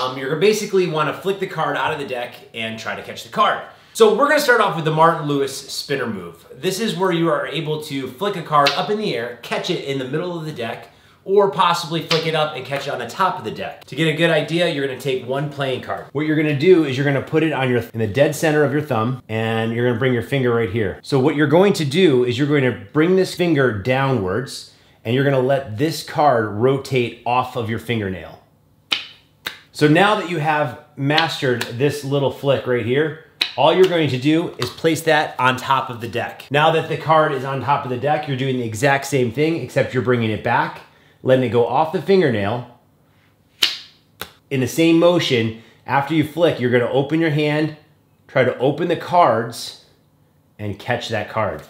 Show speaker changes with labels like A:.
A: Um, you're gonna basically wanna flick the card out of the deck and try to catch the card. So we're gonna start off with the Martin Lewis spinner move. This is where you are able to flick a card up in the air, catch it in the middle of the deck, or possibly flick it up and catch it on the top of the deck. To get a good idea, you're gonna take one playing card. What you're gonna do is you're gonna put it on your in the dead center of your thumb and you're gonna bring your finger right here. So what you're going to do is you're going to bring this finger downwards and you're gonna let this card rotate off of your fingernail. So now that you have mastered this little flick right here, all you're going to do is place that on top of the deck. Now that the card is on top of the deck, you're doing the exact same thing, except you're bringing it back letting it go off the fingernail. In the same motion, after you flick, you're gonna open your hand, try to open the cards, and catch that card.